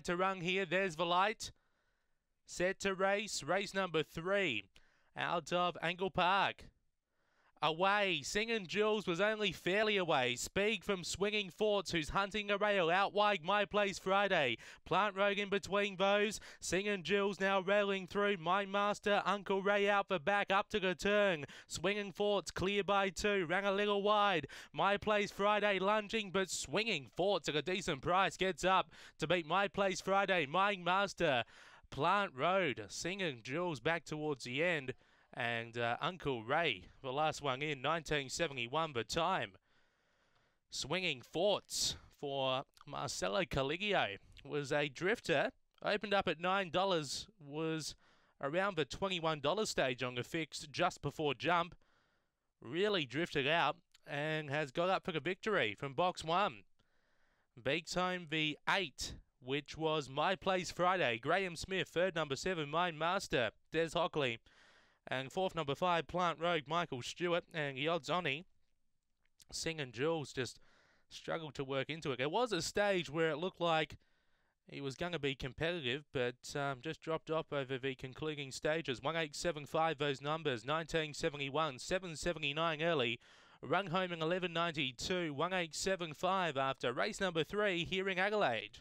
To run here. There's the light. Set to race. Race number three. Out of Angle Park. Away, Singing Jules was only fairly away. Speed from Swinging Forts, who's hunting a rail out wide. My Place Friday. Plant Rogue in between those. Singing Jules now railing through. My Master, Uncle Ray out for back, up to the turn. Swinging Forts clear by two. Rang a little wide. My Place Friday lunging, but Swinging Forts at a decent price gets up to beat My Place Friday. My Master. Plant Rogue, Singing Jules back towards the end and uh, Uncle Ray, the last one in 1971, but time. Swinging Forts for Marcelo Caligio was a drifter. Opened up at $9, was around the $21 stage on the fix just before jump. Really drifted out and has got up for the victory from box one. Beats home the 8 which was My Place Friday. Graham Smith, third number seven, My Master. Des Hockley, and fourth, number five, Plant Rogue, Michael Stewart. And the odds on Singing Jules just struggled to work into it. There was a stage where it looked like he was going to be competitive, but um, just dropped off over the concluding stages. 1875, those numbers. 1971, 779 early. Run home in 1192, 1875 after race number three here in Adelaide.